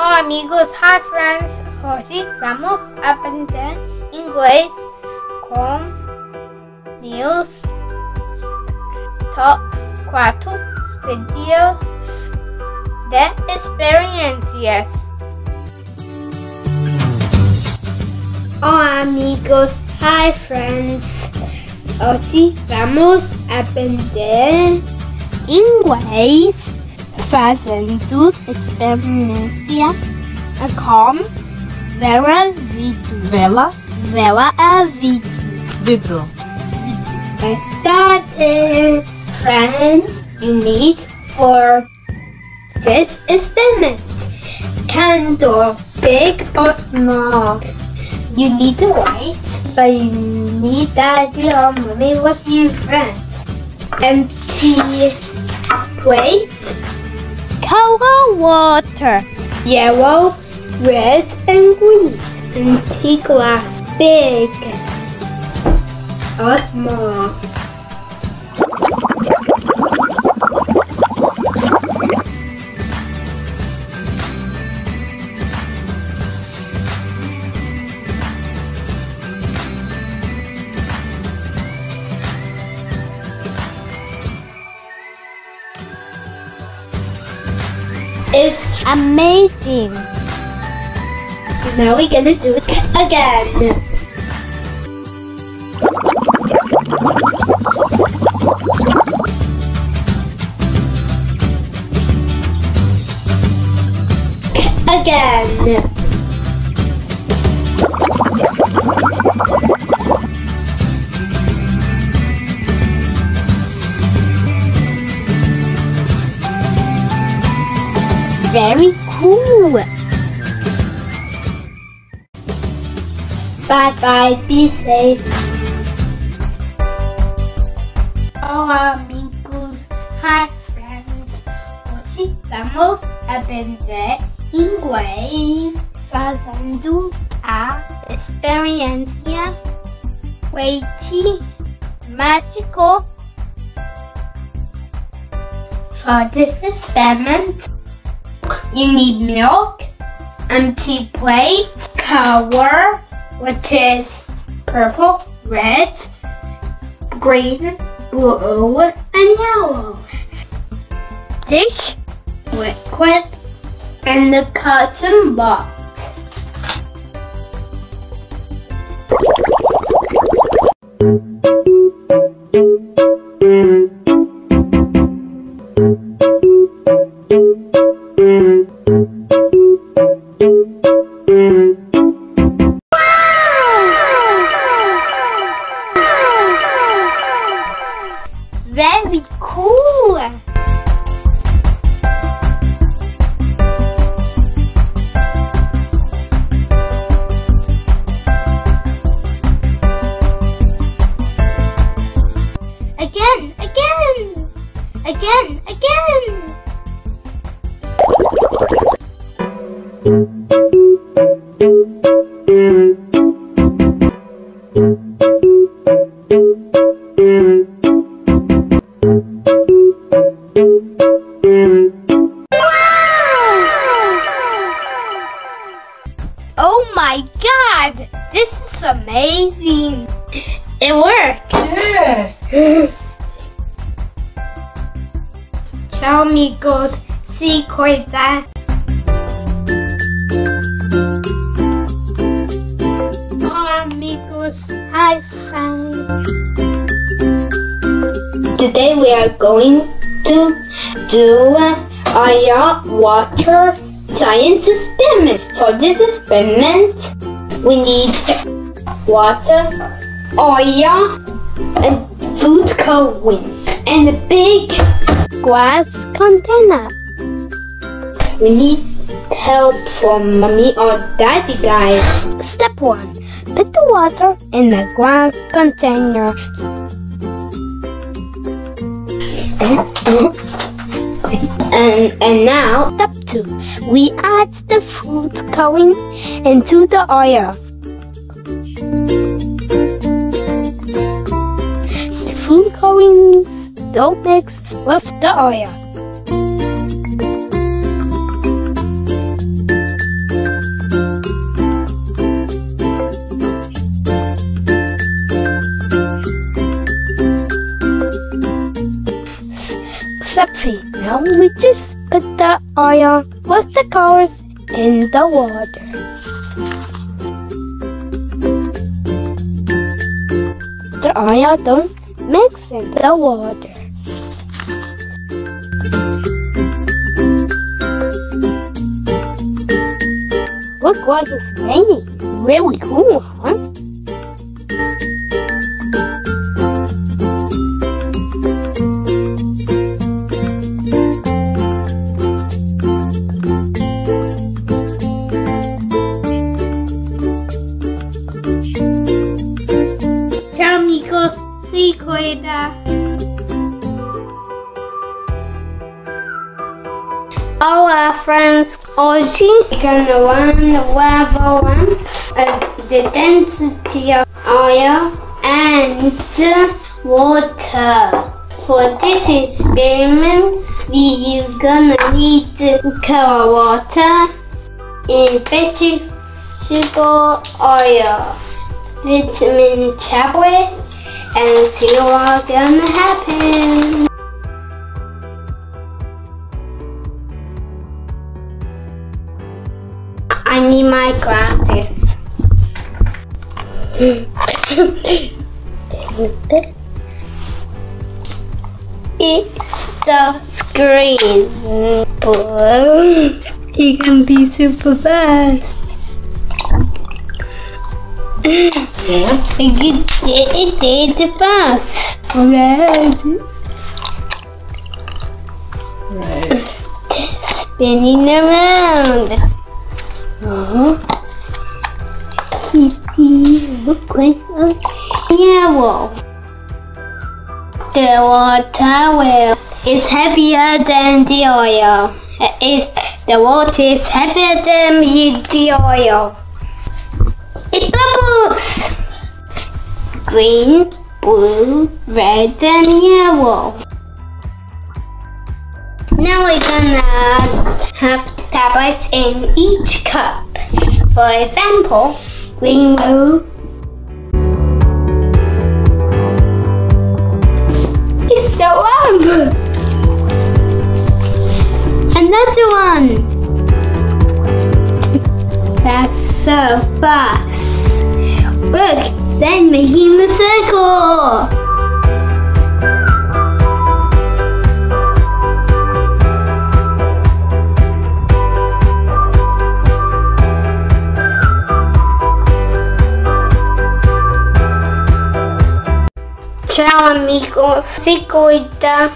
Hola amigos, hi friends. Hoy vamos a aprender inglés con News Top 4 videos de experiencias. Hola amigos, hi friends. Hoy vamos a aprender inglés fazendo experiência com Vera Vidro. Vela Vera a Vidro. vidro. Started friends you need for this experiment. Candle, big or small. You need the light, so you need that your money with your friends. Empty plate, color water, yellow, red, and green. Empty glass, big or small. Amazing. Now we're gonna do it again. Again. Very cool. Bye bye. Be safe. Hola amigos. Hi friends. Hoy vamos aprender inglés fazendo a experiência leite mágico. For this experiment, you need milk, empty plate, color, which is purple, red, green, blue, and yellow. This liquid and the cotton box. Very again, again. Oh my god! This is amazing! It worked! Yeah. Ciao amigos, si cuida. Hola amigos, hi friends. Today we are going to do a water science experiment. For this experiment, we need water, oil, and food coloring, and a big glass container. We need help from mommy or daddy, guys. Step one: put the water in the glass container. And and now step two: we add the food coloring into the oil. The food colorings don't mix with the oil. Separate. Now we just put the oil with the colors in the water. The oil don't mix in the water. Look like it's raining. Really cool, huh? Hola friends, Oji gonna run the level of the density of oil and water. For this experiment, we are gonna need color water and vegetable oil, vitamin tablet, and see what's gonna happen. My glasses. it's the screen. It can be super fast. Yeah. It did it did fast. Right. Right. Spinning around. It look like a yellow. The water will is heavier than the oil. It's, the water is heavier than the oil. It bubbles. Green, blue, red, and yellow. Now we're gonna have tablets in each cup. For example, blue. It's the one. Another one. That's so fast. Look, they're making the circle. Amigos, si cuida.